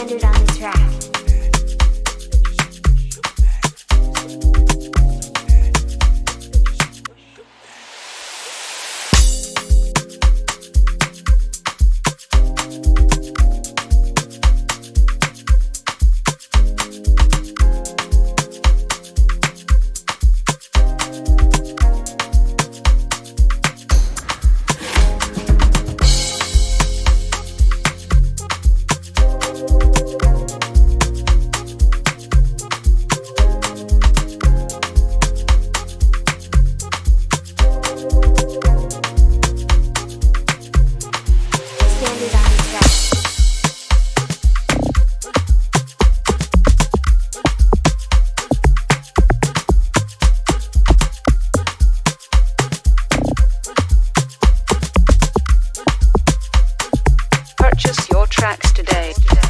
Standard on the track. Tracks today.